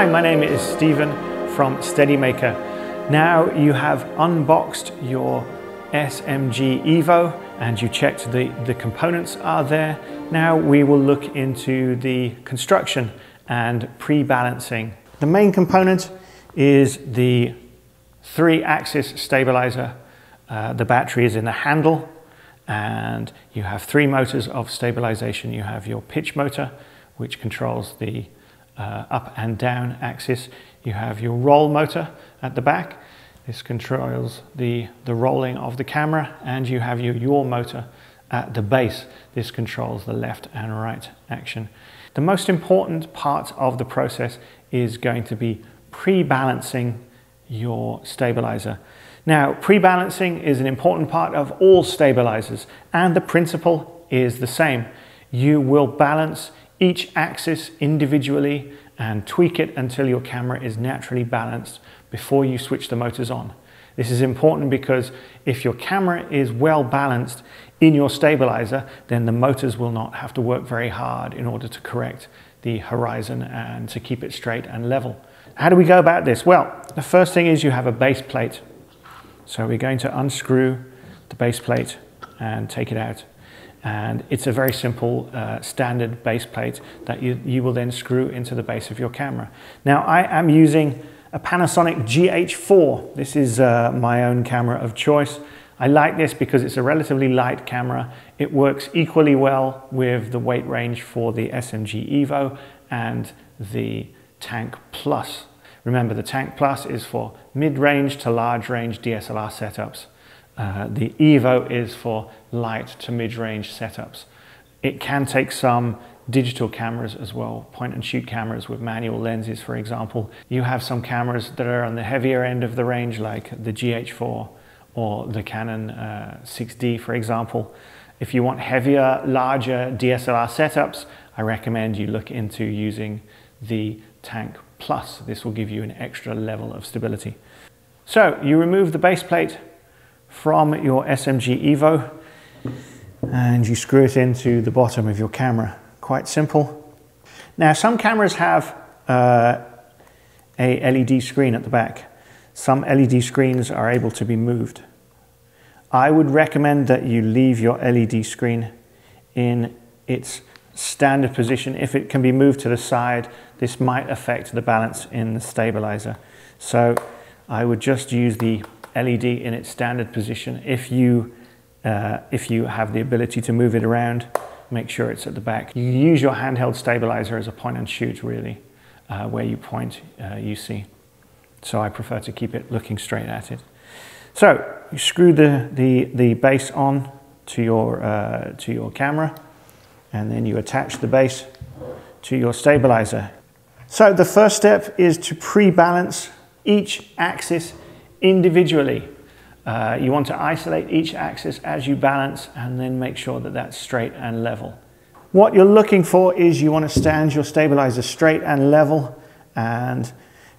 Hi, my name is Stephen from Steadymaker. Now you have unboxed your SMG Evo and you checked the, the components are there. Now we will look into the construction and pre-balancing. The main component is the three axis stabilizer. Uh, the battery is in the handle and you have three motors of stabilization. You have your pitch motor, which controls the uh, up and down axis. You have your roll motor at the back. This controls the, the rolling of the camera and you have your yaw motor at the base. This controls the left and right action. The most important part of the process is going to be pre-balancing your stabilizer. Now, pre-balancing is an important part of all stabilizers and the principle is the same. You will balance each axis individually and tweak it until your camera is naturally balanced before you switch the motors on. This is important because if your camera is well balanced in your stabilizer, then the motors will not have to work very hard in order to correct the horizon and to keep it straight and level. How do we go about this? Well, the first thing is you have a base plate. So we're going to unscrew the base plate and take it out. And it's a very simple uh, standard base plate that you, you will then screw into the base of your camera. Now I am using a Panasonic GH4. This is uh, my own camera of choice. I like this because it's a relatively light camera. It works equally well with the weight range for the SMG Evo and the Tank Plus. Remember, the Tank Plus is for mid-range to large-range DSLR setups. Uh, the Evo is for light to mid-range setups. It can take some digital cameras as well, point and shoot cameras with manual lenses, for example. You have some cameras that are on the heavier end of the range, like the GH4 or the Canon uh, 6D, for example. If you want heavier, larger DSLR setups, I recommend you look into using the Tank Plus. This will give you an extra level of stability. So you remove the base plate from your SMG Evo and you screw it into the bottom of your camera. Quite simple. Now some cameras have uh, a LED screen at the back. Some LED screens are able to be moved. I would recommend that you leave your LED screen in its standard position. If it can be moved to the side, this might affect the balance in the stabilizer. So I would just use the LED in its standard position. If you, uh, if you have the ability to move it around, make sure it's at the back. You use your handheld stabilizer as a point and shoot really, uh, where you point, uh, you see. So I prefer to keep it looking straight at it. So you screw the, the, the base on to your, uh, to your camera and then you attach the base to your stabilizer. So the first step is to pre-balance each axis individually. Uh, you want to isolate each axis as you balance and then make sure that that's straight and level. What you're looking for is you want to stand your stabilizer straight and level and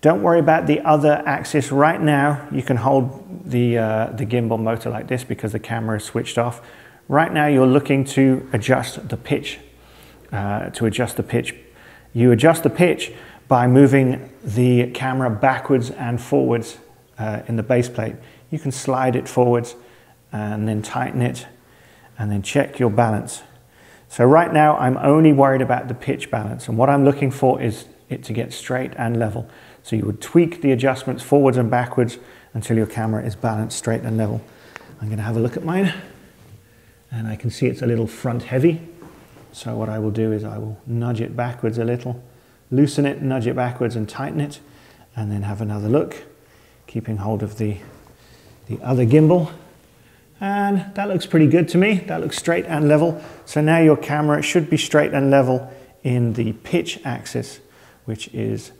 don't worry about the other axis right now. You can hold the, uh, the gimbal motor like this because the camera is switched off. Right now you're looking to adjust the pitch, uh, to adjust the pitch. You adjust the pitch by moving the camera backwards and forwards uh, in the base plate. You can slide it forwards and then tighten it and then check your balance. So right now I'm only worried about the pitch balance and what I'm looking for is it to get straight and level. So you would tweak the adjustments forwards and backwards until your camera is balanced straight and level. I'm going to have a look at mine and I can see it's a little front heavy. So what I will do is I will nudge it backwards a little, loosen it, nudge it backwards and tighten it, and then have another look, keeping hold of the, the other gimbal. And that looks pretty good to me. That looks straight and level. So now your camera should be straight and level in the pitch axis, which is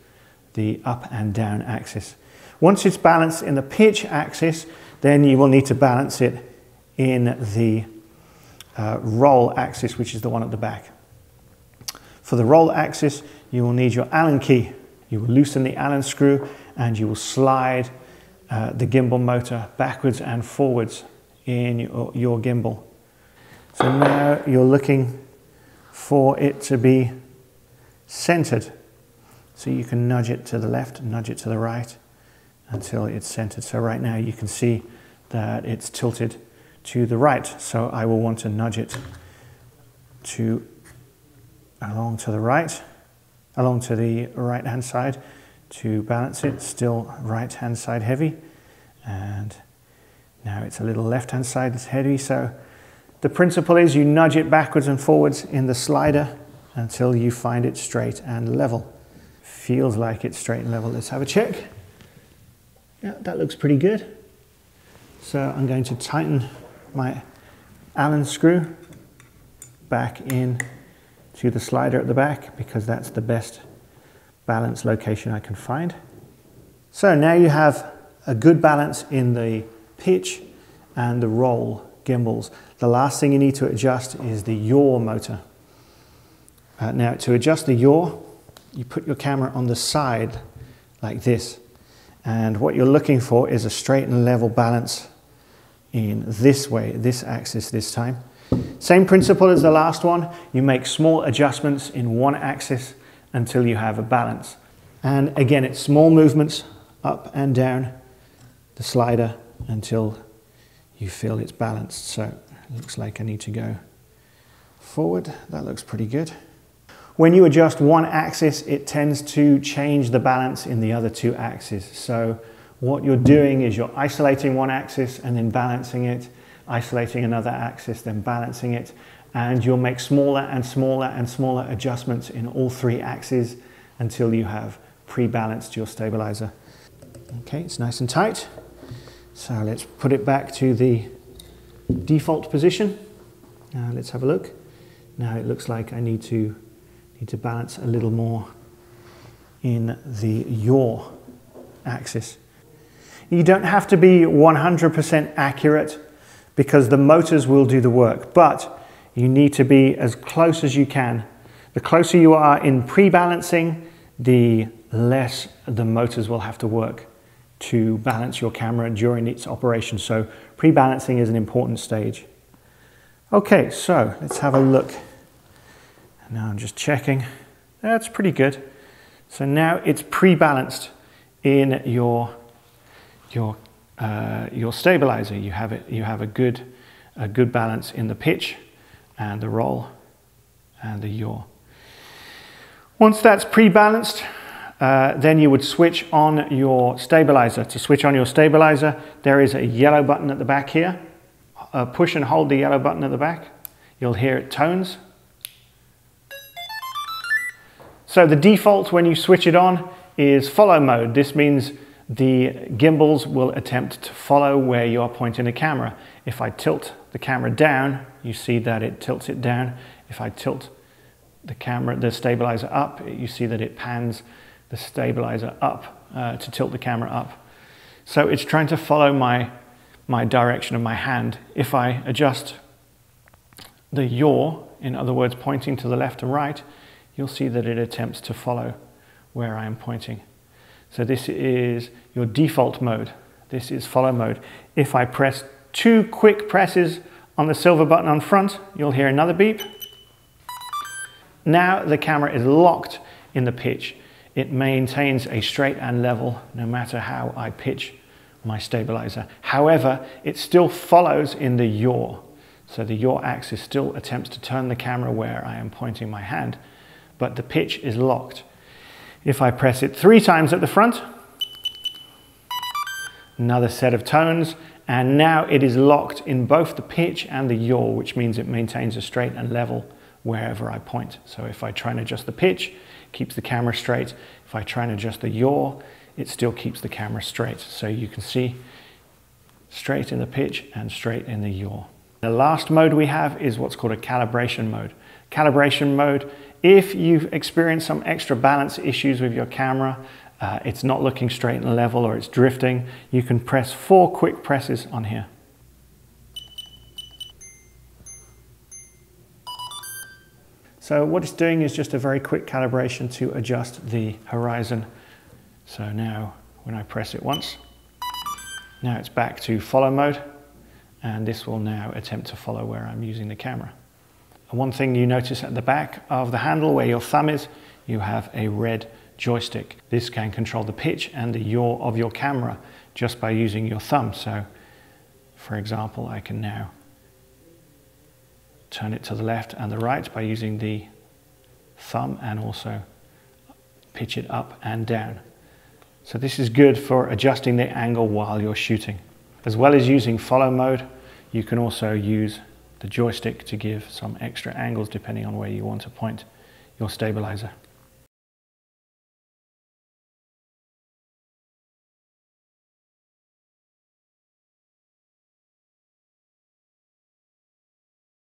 the up and down axis. Once it's balanced in the pitch axis, then you will need to balance it in the uh, roll axis, which is the one at the back. For the roll axis, you will need your Allen key. You will loosen the Allen screw and you will slide uh, the gimbal motor backwards and forwards in your, your gimbal. So now you're looking for it to be centered. So you can nudge it to the left, nudge it to the right until it's centered. So right now you can see that it's tilted to the right. So I will want to nudge it to along to the right, along to the right hand side to balance it, still right hand side heavy. And now it's a little left hand side it's heavy. So the principle is you nudge it backwards and forwards in the slider until you find it straight and level. Feels like it's straight and level. Let's have a check. Yeah, that looks pretty good. So I'm going to tighten my Allen screw back in to the slider at the back because that's the best balance location I can find. So now you have a good balance in the pitch and the roll gimbals. The last thing you need to adjust is the yaw motor. Uh, now to adjust the yaw, you put your camera on the side like this. And what you're looking for is a straight and level balance in this way, this axis this time. Same principle as the last one. You make small adjustments in one axis until you have a balance. And again, it's small movements up and down the slider until you feel it's balanced. So it looks like I need to go forward. That looks pretty good. When you adjust one axis, it tends to change the balance in the other two axes. So what you're doing is you're isolating one axis and then balancing it, isolating another axis, then balancing it, and you'll make smaller and smaller and smaller adjustments in all three axes until you have pre-balanced your stabilizer. Okay, it's nice and tight. So let's put it back to the default position. Now let's have a look. Now it looks like I need to need to balance a little more in the yaw axis. You don't have to be 100% accurate because the motors will do the work, but you need to be as close as you can. The closer you are in pre-balancing, the less the motors will have to work to balance your camera during its operation. So pre-balancing is an important stage. Okay, so let's have a look. Now I'm just checking. That's pretty good. So now it's pre-balanced in your your uh, your stabilizer. You have it. You have a good a good balance in the pitch and the roll and the yaw. Once that's pre-balanced, uh, then you would switch on your stabilizer. To switch on your stabilizer, there is a yellow button at the back here. Uh, push and hold the yellow button at the back. You'll hear it tones. So the default when you switch it on is follow mode. This means the gimbals will attempt to follow where you are pointing the camera. If I tilt the camera down, you see that it tilts it down. If I tilt the camera, the stabilizer up, you see that it pans the stabilizer up uh, to tilt the camera up. So it's trying to follow my, my direction of my hand. If I adjust the yaw, in other words, pointing to the left and right, you'll see that it attempts to follow where I am pointing. So this is your default mode. This is follow mode. If I press two quick presses on the silver button on front, you'll hear another beep. Now the camera is locked in the pitch. It maintains a straight and level no matter how I pitch my stabilizer. However, it still follows in the yaw. So the yaw axis still attempts to turn the camera where I am pointing my hand, but the pitch is locked. If I press it three times at the front, another set of tones, and now it is locked in both the pitch and the yaw, which means it maintains a straight and level wherever I point. So if I try and adjust the pitch, it keeps the camera straight. If I try and adjust the yaw, it still keeps the camera straight. So you can see straight in the pitch and straight in the yaw. The last mode we have is what's called a calibration mode. Calibration mode if you've experienced some extra balance issues with your camera, uh, it's not looking straight and level or it's drifting, you can press four quick presses on here. So what it's doing is just a very quick calibration to adjust the horizon. So now when I press it once, now it's back to follow mode and this will now attempt to follow where I'm using the camera. One thing you notice at the back of the handle where your thumb is, you have a red joystick. This can control the pitch and the yaw of your camera just by using your thumb. So for example, I can now turn it to the left and the right by using the thumb and also pitch it up and down. So this is good for adjusting the angle while you're shooting. As well as using follow mode, you can also use the joystick to give some extra angles depending on where you want to point your stabilizer.